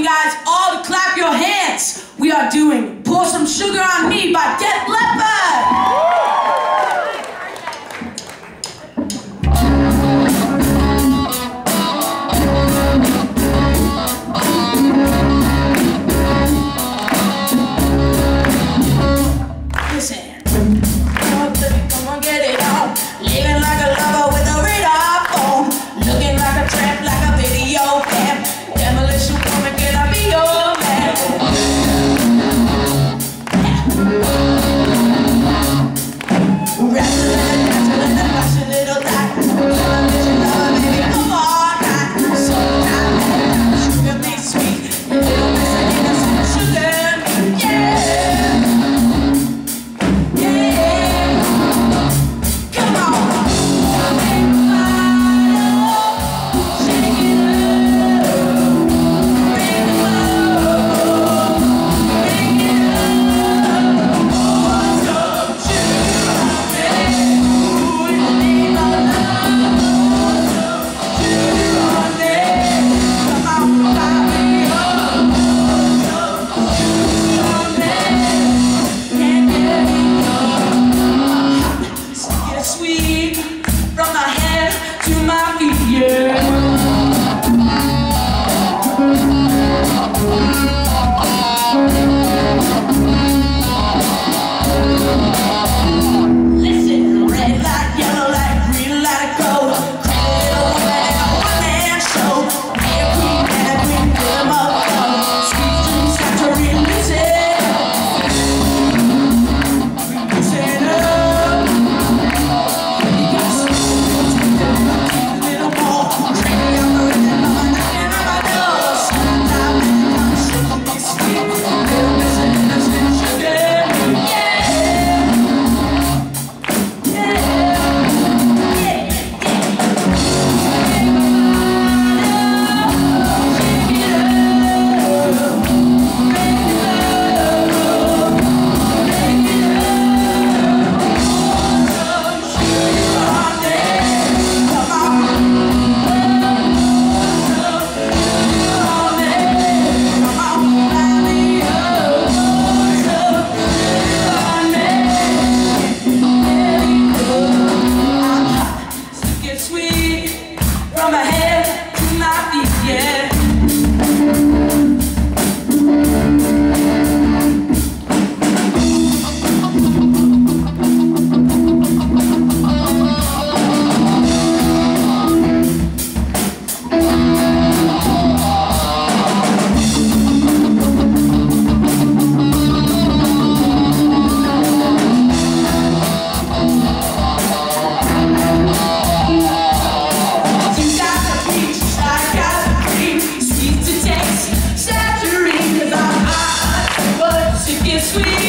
you guys all to clap your hands. We are doing Pour Some Sugar on Me by Def Leppard. sweet.